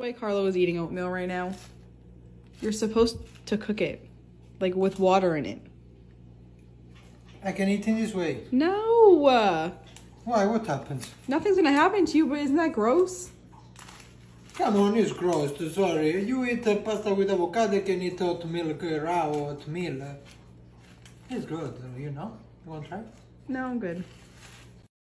way Carlo is eating oatmeal right now. You're supposed to cook it, like with water in it. I can eat in this way. No, Why? What happens? nothing's gonna happen to you. But isn't that gross? Come on, it's gross. Sorry. You eat uh, pasta with avocado, you can eat oatmeal uh, raw oatmeal. It's good, you know? You want to try? No, I'm good.